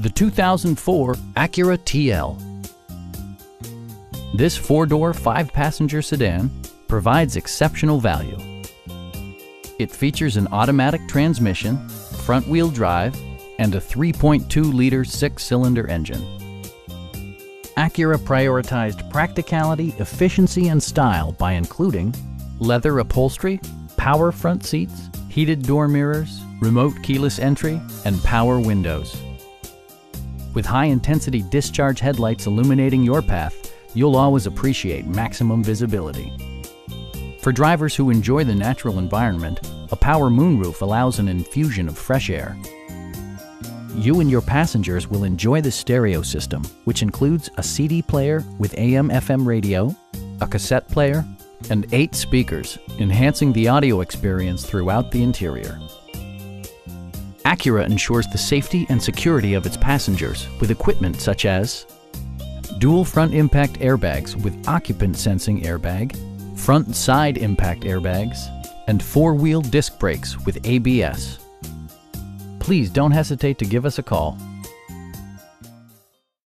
the 2004 Acura TL. This four-door, five-passenger sedan provides exceptional value. It features an automatic transmission, front-wheel drive, and a 3.2-liter six-cylinder engine. Acura prioritized practicality, efficiency, and style by including leather upholstery, power front seats, heated door mirrors, remote keyless entry, and power windows. With high-intensity discharge headlights illuminating your path, you'll always appreciate maximum visibility. For drivers who enjoy the natural environment, a power moonroof allows an infusion of fresh air. You and your passengers will enjoy the stereo system, which includes a CD player with AM-FM radio, a cassette player, and eight speakers, enhancing the audio experience throughout the interior. Acura ensures the safety and security of its passengers with equipment such as dual front impact airbags with occupant sensing airbag, front side impact airbags, and four-wheel disc brakes with ABS. Please don't hesitate to give us a call